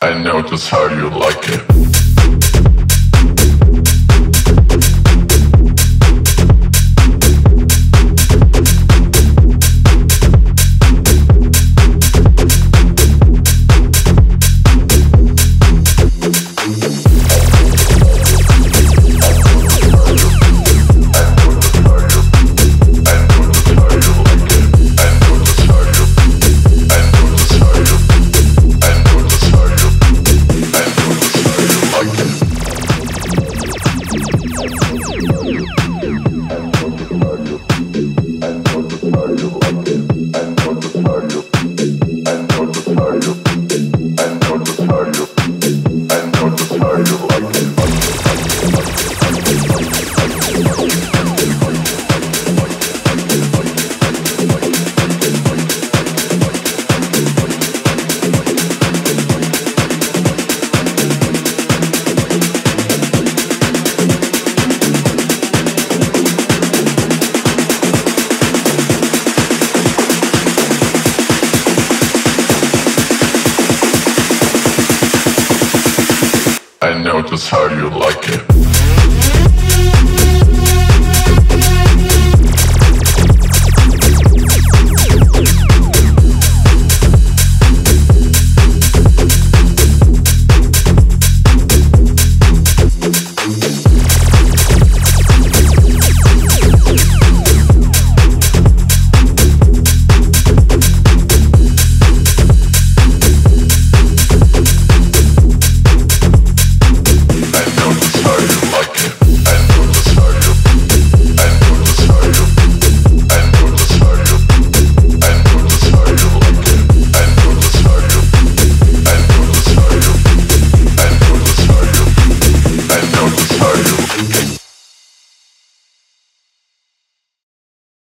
I know just how you like it. I know just how you like it.